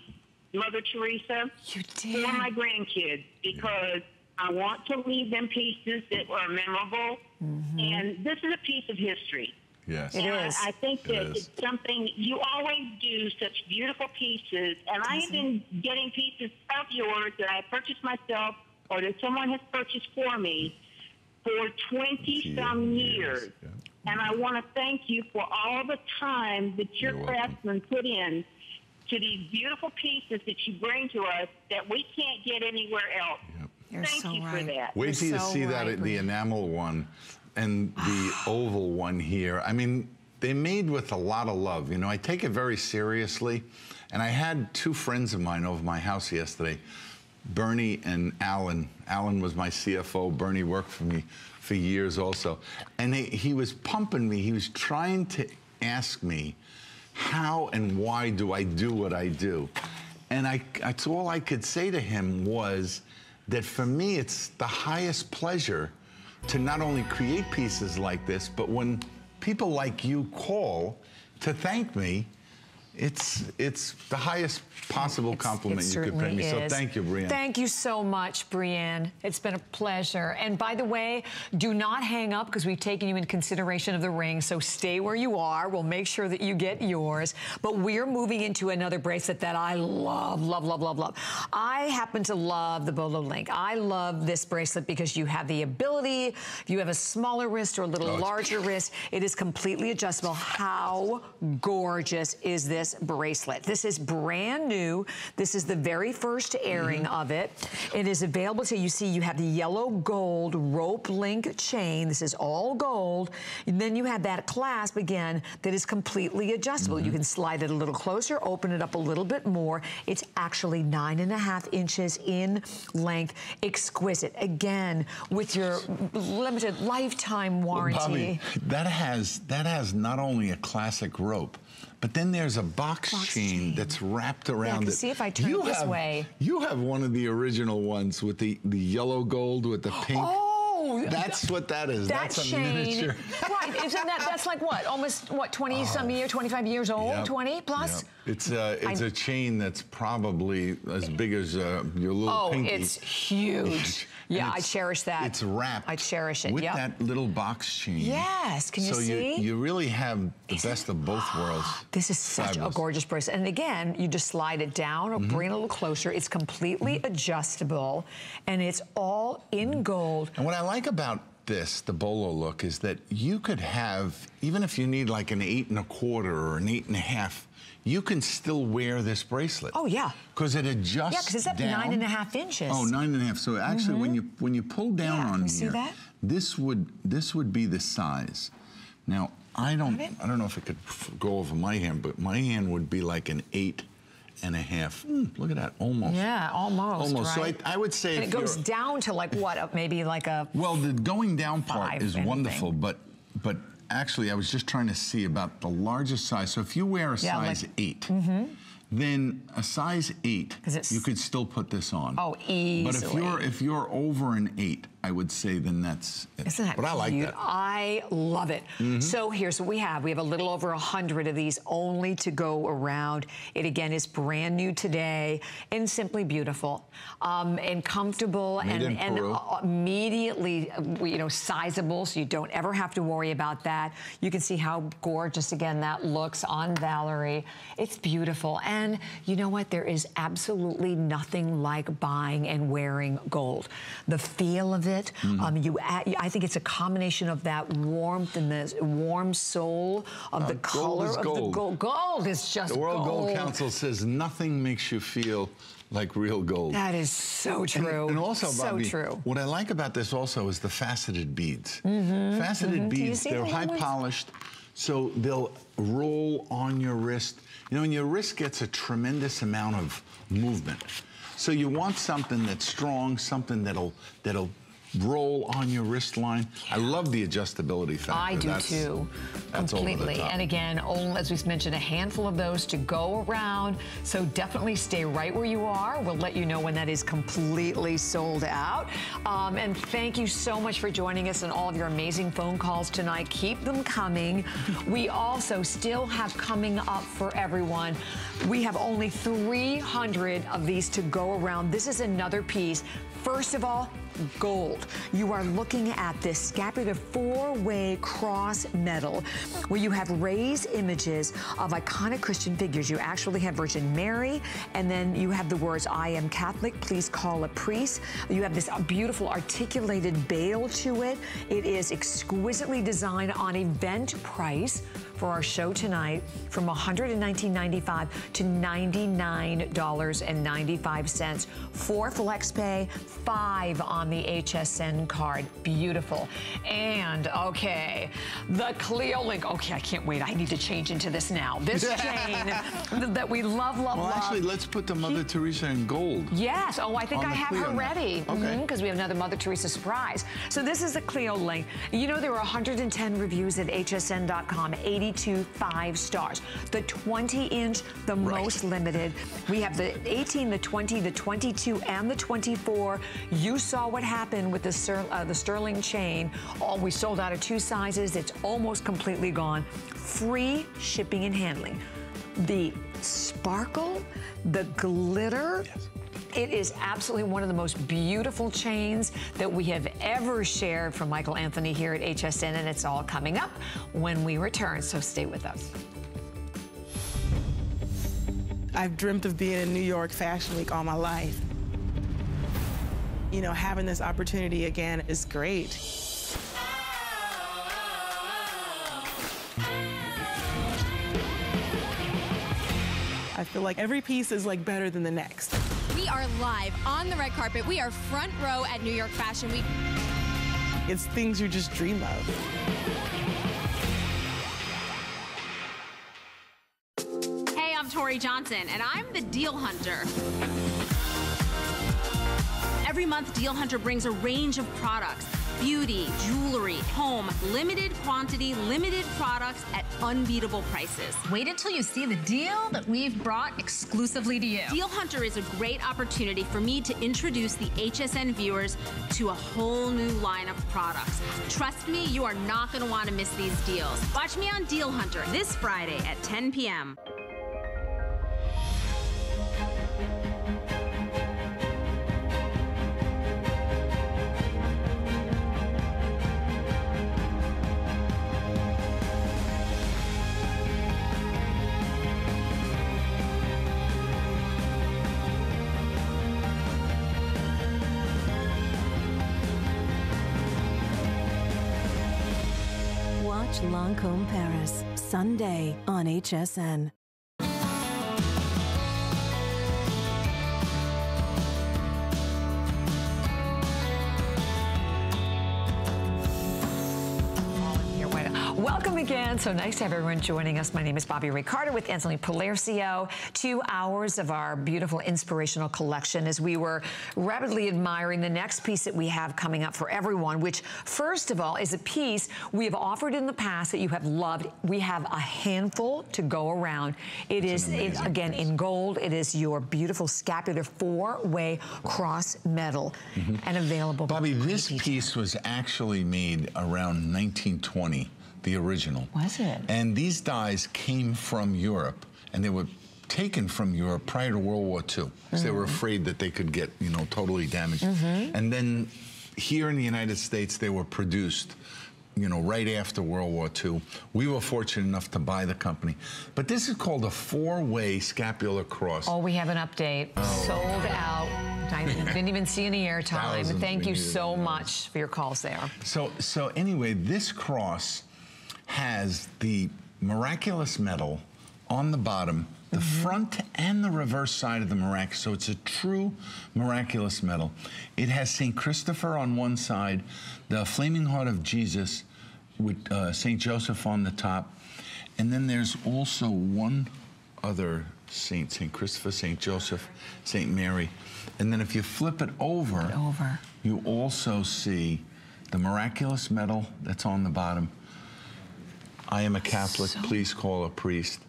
Mother Teresa You did. for my grandkids because I want to leave them pieces that were memorable. And this is a piece of history. Yes. It And is. I think It that is. it's something you always do such beautiful pieces, and I have been getting pieces of yours that I purchased myself or that someone has purchased for me for twenty some Years, years. yeah. And I want to thank you for all the time that your You're welcome. craftsmen put in to these beautiful pieces that you bring to us that we can't get anywhere else. You're thank so you right. for that. Wait You're till you so see that at the enamel one and the oval one here. I mean, they made with a lot of love. You know, I take it very seriously. And I had two friends of mine over my house yesterday, Bernie and Alan. Alan was my CFO. Bernie worked for me for years also. And they, he was pumping me. He was trying to ask me, how and why do I do what I do? And I, that's all I could say to him was that for me, it's the highest pleasure to not only create pieces like this, but when people like you call to thank me, it's it's the highest possible It's- compliment you could pay me. So thank you, Brianne. Thank you so much, Brienne. It's been a pleasure. And by the way, do not hang up because we've taken you in consideration of the ring. So stay where you are. We'll make sure that you get yours. But we're moving into another bracelet that I love, love, love, love, love. I happen to love the Bolo Link. I love this bracelet because you have the ability, if you have a smaller wrist or a little Oh, larger wrist, it is completely adjustable. How gorgeous is this bracelet? This is brand new. This is the very first airing Mm-hmm. of it. It is available to you. See, you have the yellow gold rope link chain. This is all gold. And then you have that clasp again that is completely adjustable. Mm-hmm. You can slide it a little closer, open it up a little bit more. It's actually nine and a half inches in length. Exquisite. Again, with your limited lifetime warranty. Bobbi, that has that has not only a classic rope, but then there's a box, Box chain, chain. that's wrapped around 'cause it. see if I turn you it this have, way. You have one of the original ones with the the yellow gold with the pink. Oh, that's what that is. That that's a chain, miniature. right? Isn't that that's like what? Almost what? Twenty some year, twenty-five years old, Yep, twenty plus. yep. It's a it's I- a chain that's probably as big as uh, your little Oh, pinky. it's huge. Yeah, I cherish that. It's wrapped. I cherish it. with yep. that little box chain. Yes, can you so see? you you really have the best of both ah, worlds. This is such Fabulous. a gorgeous bracelet. And again, you just slide it down or Mm-hmm. bring it a little closer. It's completely mm-hmm. adjustable and it's all in mm-hmm. gold. And what I like about this, the bolo look, is that you could have, even if you need like an eight and a quarter or an eight and a half, you can still wear this bracelet. Oh, yeah. Because it adjusts Yeah, 'cause it's up down. nine and a half inches. Oh, nine and a half. So actually, when you when you pull down Yeah, on can you see here, that? this would this would be the size. Now I don't I don't know if it could f- go over my hand, but my hand would be like an eight and a half. Mm, look at that, almost. Yeah, almost. Almost. Right? So I, I would say and it goes down to like what? uh, Maybe like a well, the going down part is wonderful, but but actually, I was just trying to see about the largest size. So if you wear a Yeah, like- size 8 then a size 8, you could still put this on. Oh, easily. But if you're if you're over an eight, I would say then that's. It. Isn't that But I like that. I love it. So here's what we have. We have a little over a hundred of these only to go around. It again is brand new today and simply beautiful um, and comfortable Made and, and uh, immediately uh, you know sizable, so you don't ever have to worry about that. You can see how gorgeous again that looks on Valerie. It's beautiful, and you know what? There is absolutely nothing like buying and wearing gold. The feel of it. Mm-hmm. Um, you, add, I think it's a combination of that warmth and the warm soul of the Uh, gold color is of the gold. gold. Gold is just The World Gold gold. Council says nothing makes you feel like real gold. That is so true. And, also, so Bobbi, true. what I like about this also is the faceted beads. Faceted Do you beads, they're the high polished, so they'll roll on your wrist. You know, and your wrist gets a tremendous amount of movement. So you want something that's strong, something that'll that'll roll on your wrist line. I love the adjustability factor. I do That's- too, that's completely. And again, only, as we mentioned, a handful of those to go around. So definitely stay right where you are. We'll let you know when that is completely sold out. Um, and thank you so much for joining us and all of your amazing phone calls tonight. Keep them coming. We also still have coming up for everyone. We have only 300 of these to go around. This is another piece. First of all, gold. You are looking at this scapular four-way cross medal where you have raised images of iconic Christian figures. You actually have Virgin Mary, and then you have the words, I am Catholic, please call a priest. You have this beautiful articulated bail to it. It is exquisitely designed on event price for our show tonight from $119.95 to $99.95. Four FlexPay, five on the HSN card. Beautiful. And okay, the Clio Link. Okay, I can't wait. I need to change into this now. This chain that we love, love, Well, love. actually, let's put the Mother Teresa in gold. Yes. Oh, I think I have Clio her now. ready. Okay. Mm-hmm, because we have another Mother Teresa surprise. So this is the Clio link. You know there were 110 reviews at hsn.com, 82 five stars. The 20 inch, the Right. most limited. We have the 18, the 20, the 22, and the 24. You saw what happened with the, uh, the Sterling chain. Oh, we sold out of two sizes. It's almost completely gone. Free shipping and handling. The sparkle, the glitter. It is absolutely one of the most beautiful chains that we have ever shared from Michael Anthony here at HSN, and it's all coming up when we return, so stay with us. I've dreamt of being in New York Fashion Week all my life. You know, having this opportunity again is great. I feel like every piece is like better than the next. We are live on the red carpet. We are front row at New York Fashion Week. It's things you just dream of. Hey, I'm Tori Johnson, and I'm the Deal Hunter. Every month, Deal Hunter brings a range of products beauty, jewelry, home, limited quantity, limited products at unbeatable prices. Wait until you see the deal that we've brought exclusively to you. Deal Hunter is a great opportunity for me to introduce the HSN viewers to a whole new line of products. Trust me, you are not going to want to miss these deals. Watch me on Deal Hunter this Friday at 10 p.m. Lancome Paris, Sunday on HSN. Welcome again. So nice to have everyone joining us. My name is Bobbi Ray Carter with Anthony Paolercio. Two hours of our beautiful inspirational collection as we were rapidly admiring the next piece that we have coming up for everyone, which first of all is a piece we have offered in the past that you have loved. We have a handful to go around. It is, an it, again, in gold. It is your beautiful scapular four-way cross medal mm-hmm. and available. Bobbi, this piece was actually made around 1920, the original. Was it? And these dies came from Europe, and they were taken from Europe prior to World War II. because They were Mm-hmm. afraid that they could get, you know, totally damaged. And then here in the United States, they were produced you know, right after World War II. We were fortunate enough to buy the company. But this is called a four-way scapular cross. Oh, we have an update. Sold out. I didn't even see any airtime. Thank you so much for your calls there. So, so anyway, this cross has the miraculous medal on the bottom, the Mm-hmm. front and the reverse side of the miraculous. So it's a true miraculous medal. It has St. Christopher on one side, the Flaming Heart of Jesus with uh, St. Joseph on the top, and then there's also one other Saint, Saint Christopher, Saint Joseph, Saint Mary. And then if you flip it over, over. you also see the miraculous medal that's on the bottom. I am a Catholic, So- please call a priest.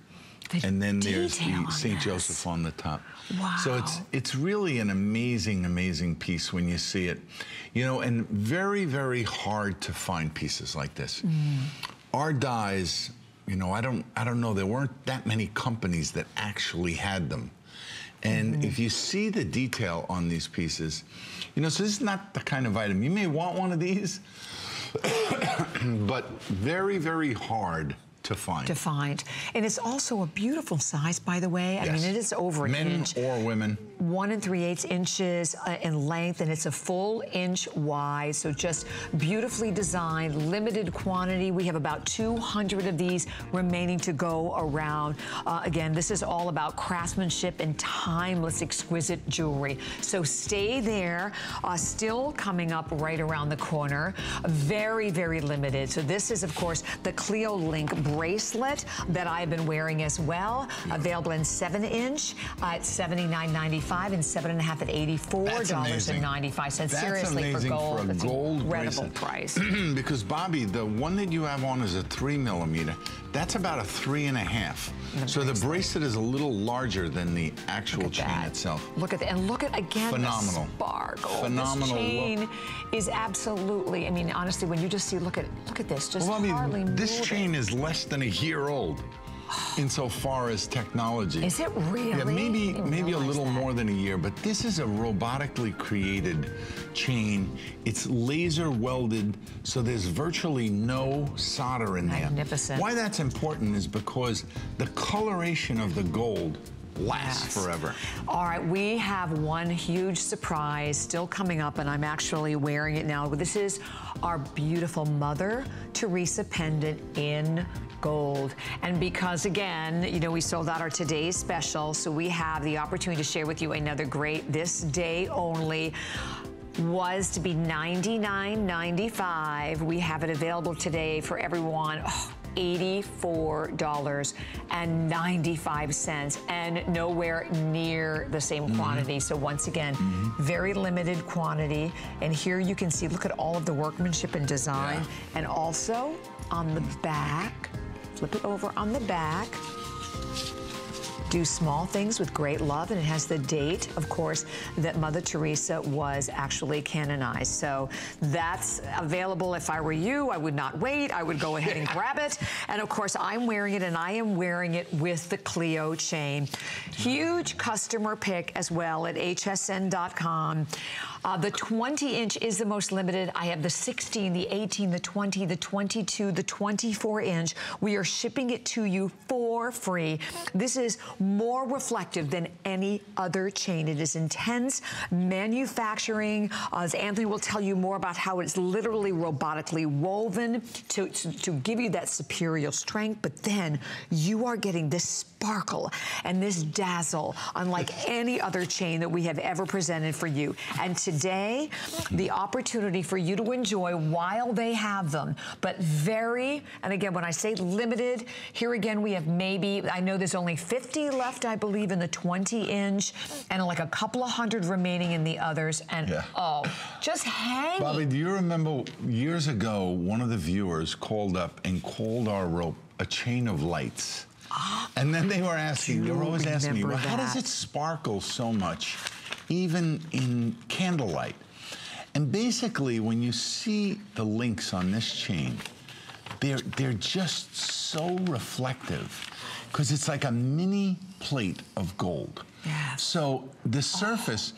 The and then there's the St. Joseph on the top. Wow. So it's it's really an amazing, amazing piece when you see it. You know, and very, very hard to find pieces like this. Mm. Our dies, you know, I don't I don't know, there weren't that many companies that actually had them. And Mm-hmm. if you see the detail on these pieces, you know, so this is not the kind of item. You may want one of these, but very, very hard to find. to find. And it's also a beautiful size, by the way. Yes. I mean, it is over an Men inch. or women. One and three eighths inches uh, in length, and it's a full inch wide. So just beautifully designed, limited quantity. We have about 200 of these remaining to go around. Uh, again, this is all about craftsmanship and timeless, exquisite jewelry. So stay there. Uh, still coming up right around the corner. Very, very limited. So this is, of course, the Clio Link bracelet that I've been wearing as well. Available in seven inch at $79.95 and seven and a half at $84.95. That's Seriously, for gold, for a that's gold incredible bracelet. price. because Bobbi, the one that you have on is a three millimeter. That's about a three and a half. The so the bracelet is a little larger than the actual chain that. itself. Look at that. And look at, again, Phenomenal. the sparkle. Phenomenal This chain look. is absolutely, I mean, honestly, when you just see, look at, look at this, just Well, Bobbi, hardly this moving. chain is less than a year old. Insofar as technology, Is it really? Yeah, maybe maybe a little that. more than a year, but this is a robotically created chain. It's laser welded, so there's virtually no solder in there. Magnificent. Why that's important is because the coloration of the gold lasts Yes. forever. All right, we have one huge surprise still coming up, and I'm actually wearing it now. This is our beautiful Mother Teresa pendant in gold. And because, again, you know, we sold out our today's special, so we have the opportunity to share with you another great this day only was to be $99.95. We have it available today for everyone. Oh, $84.95 and nowhere near the same Mm-hmm. quantity. So once again, very limited quantity. And here you can see, look at all of the workmanship and design. And also on the back, flip it over on the back, do small things with great love. And it has the date, of course, that Mother Teresa was actually canonized. So that's available. If I were you, I would not wait. I would go ahead and grab it. And of course, I'm wearing it and I am wearing it with the Clio chain. Huge customer pick as well at hsn.com. Uh, the 20 inch is the most limited. I have the 16, the 18, the 20, the 22, the 24 inch. We are shipping it to you for free. This is more reflective than any other chain. It is intense manufacturing. Uh, as Anthony will tell you more about how it's literally robotically woven to, to, to give you that superior strength. But then you are getting this sparkle and this dazzle unlike any other chain that we have ever presented for you. And today, the opportunity for you to enjoy while they have them, but very, and again, when I say limited, here again, we have maybe, I know there's only 50 left, I believe, in the 20 inch, and like a couple of hundred remaining in the others. And Yeah. oh, just hang. Bobbi, do you remember years ago, one of the viewers called up and called our rope a chain of lights? And then they were asking, they were always asking me, well, how does it sparkle so much, even in candlelight? And basically, when you see the links on this chain, they're, they're just so reflective because it's like a mini plate of gold. Yeah. So the surface,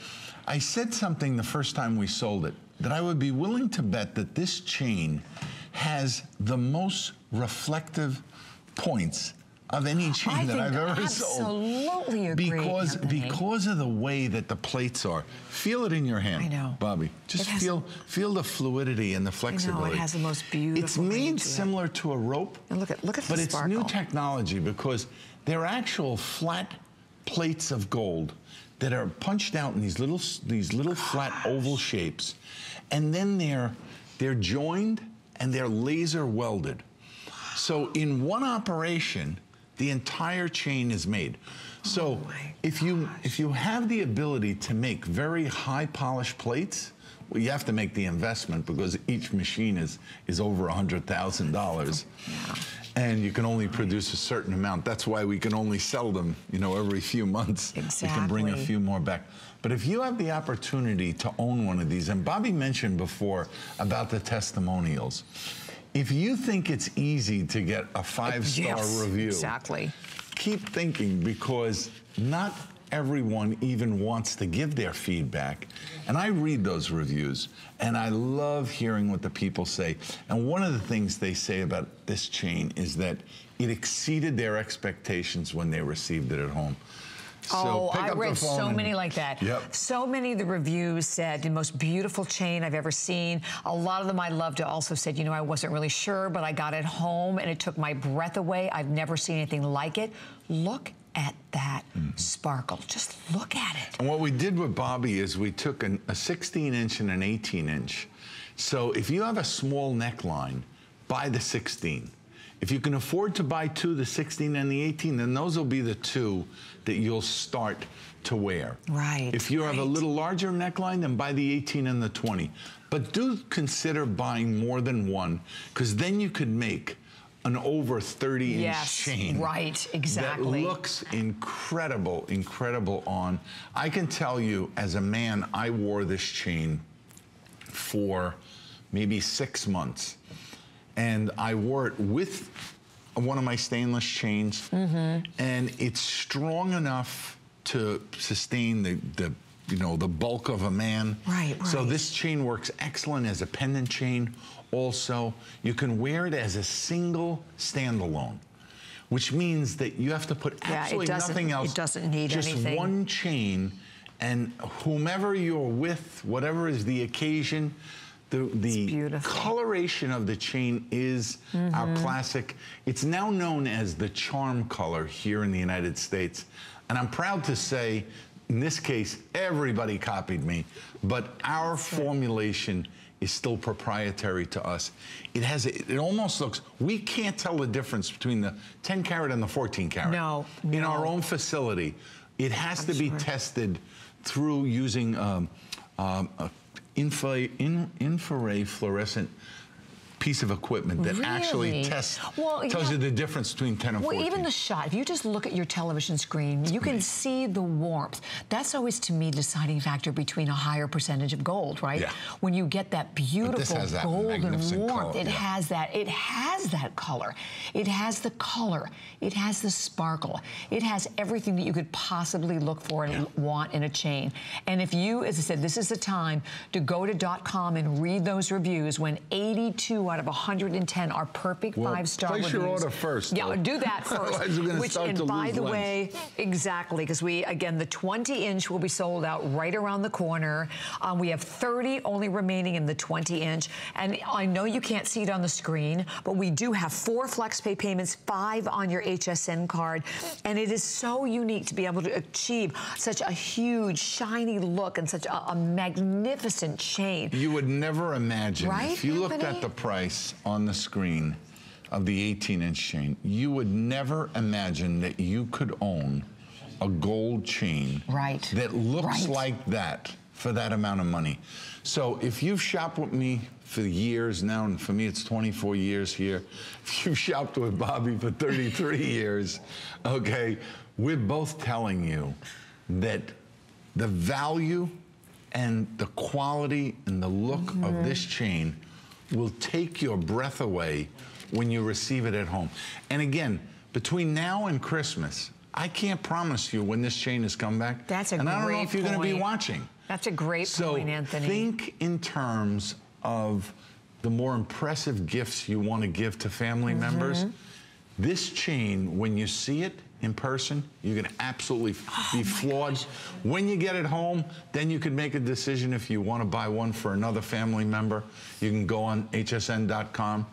I said something the first time we sold it that I would be willing to bet that this chain has the most reflective points of any chain I that I've ever sold. absolutely agree, Because because of the way that the plates are. Feel it in your hand. I know. Bobbi. Just feel feel the fluidity and the flexibility. It has the most It's beautiful ring made to it. similar to a rope. And look at- look at the But it's new technology because they're actual flat plates of gold that are punched out in these little these little flat oval shapes, and then they're they're joined and they're laser welded. So in one operation, the entire chain is made. So oh if you if you have the ability to make very high polished plates, well, you have to make the investment because each machine is is over a hundred thousand dollars, and you can only produce a certain amount. That's why we can only sell them, you know, every few months. We can bring a few more back. But if you have the opportunity to own one of these, and Bobbi mentioned before about the testimonials, if you think it's easy to get a five star Yes, review, exactly. keep thinking because not everyone even wants to give their feedback. And I read those reviews and I love hearing what the people say. And one of the things they say about this chain is that it exceeded their expectations when they received it at home. Oh, I read so and- many like that. Yep. So many of the reviews said the most beautiful chain I've ever seen. A lot of them I loved also said, you know, I wasn't really sure, but I got it home and it took my breath away. I've never seen anything like it. Look at that Mm-hmm. sparkle. Just look at it. And what we did with Bobbi is we took an, a 16 inch and an 18 inch. So if you have a small neckline, buy the 16. If you can afford to buy two, the 16 and the 18, then those will be the two that you'll start to wear. Right, If you have a little larger neckline, then buy the 18 and the 20. But do consider buying more than one, because then you could make an over 30 inch Yes, chain. right, exactly. That looks incredible, incredible on. I can tell you, as a man, I wore this chain for maybe six months. And I wore it with one of my stainless chains. Mm-hmm. And it's strong enough to sustain the, the you know, the bulk of a man. Right, So this chain works excellent as a pendant chain. Also, you can wear it as a single standalone. Which means that you have to put absolutely doesn't- nothing it else. doesn't need just anything. one chain, and whomever you're with, whatever is the occasion, the the coloration of the chain is our Mhm. classic. It's now known as the charm color here in the United States, and I'm proud to say, in this case, everybody copied me, but our formulation is still proprietary to us. It has, a, it almost looks, we can't tell the difference between the 10 carat and the 14 carat. No, In our own facility. It has I'm to be sure. tested through using um, um, a infra, in, infrared fluorescent piece of equipment that actually tests, Well, tells yeah. you the difference between 10 and Well, 14. even the shot, if you just look at your television screen, you can see the warmth. That's always, to me, the deciding factor between a higher percentage of gold, right? Yeah. When you get that beautiful that golden warmth, color, it yeah. has that. It has that color. It has the color. It has the sparkle. It has everything that you could possibly look for and want in a chain. And if you, as I said, this is the time to go to dot .com and read those reviews when 82 out of 110 are perfect Well, five-star place reviews. your order first, Yeah, though. do that first. Otherwise we're gonna Which, and by the length. way, exactly, because we, again, the 20 inch will be sold out right around the corner. Um, we have 30 only remaining in the 20 inch. And I know you can't see it on the screen, but we do have four flex pay payments, five on your HSN card. And it is so unique to be able to achieve such a huge, shiny look and such a, a magnificent chain. You would never imagine, Right, if you looked at the price on the screen of the 18 inch chain, you would never imagine that you could own a gold chain Right. that looks Right. like that for that amount of money. So if you've shopped with me for years now, and for me it's 24 years here, if you've shopped with Bobbi for 33 years, okay, we're both telling you that the value and the quality and the look of mm-hmm. this chain will take your breath away when you receive it at home. And again, between now and Christmas, I can't promise you when this chain has come back. That's a and I don't know great if you're going to be watching. That's a great So point, Anthony. think in terms of the more impressive gifts you want to give to family members. Mhm. This chain, when you see it in person, you're going to absolutely Oh be flawed. When you get it home, then you can make a decision if you want to buy one for another family member. You can go on hsn.com.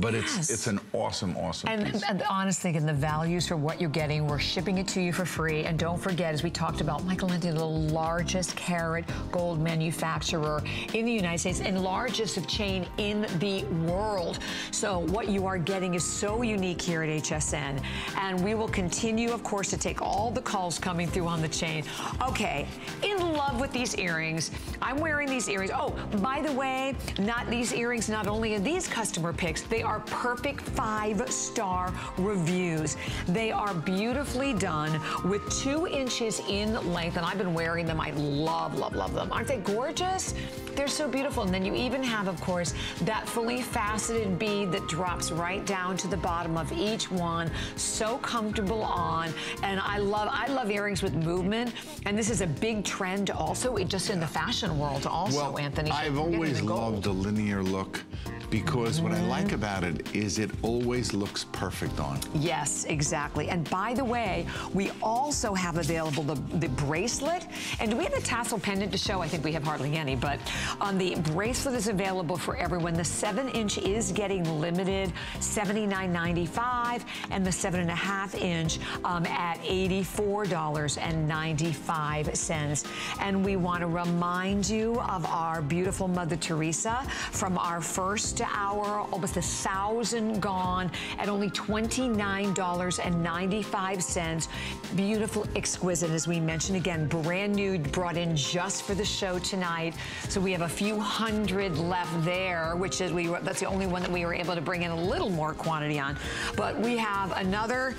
But Yes. it's it's an awesome, awesome And, piece. and honestly, and the values for what you're getting, we're shipping it to you for free. And don't forget, as we talked about, Michael Anthony, the largest karat gold manufacturer in the United States and largest of chain in the world. So what you are getting is so unique here at HSN. And we will continue, of course, to take all the calls coming through on the chain. Okay, in love with these earrings. I'm wearing these earrings. Oh, by the way, not these earrings, not only are these customer picks, they are perfect five-star reviews. They are beautifully done with two inches in length, and I've been wearing them. I love, love, love them. Aren't they gorgeous? They're so beautiful. And then you even have, of course, that fully faceted bead that drops right down to the bottom of each one. So comfortable on. And I love, I love earrings with movement. And this is a big trend also, it just in the fashion world also, well, Anthony. I've always the loved a linear look because what I Mm-hmm. like about it is it always looks perfect on. Yes, exactly. And by the way, we also have available the, the bracelet. And do we have the tassel pendant to show? I think we have hardly any, but um, the bracelet is available for everyone. The seven inch is getting limited, $79.95, and the seven and a half inch um, at $84.95. And we want to remind you of our beautiful Mother Teresa from our first hour, almost a thousand gone at only $29.95. Beautiful, exquisite, as we mentioned again, brand new, brought in just for the show tonight. So we have a few hundred left there, which is we were, that's the only one that we were able to bring in a little more quantity on. But we have another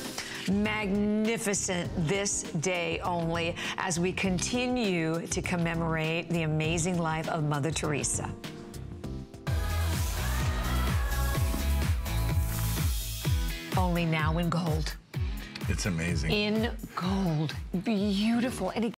magnificent this day only as we continue to commemorate the amazing life of Mother Teresa. Only now in gold. It's amazing. In gold. Beautiful. And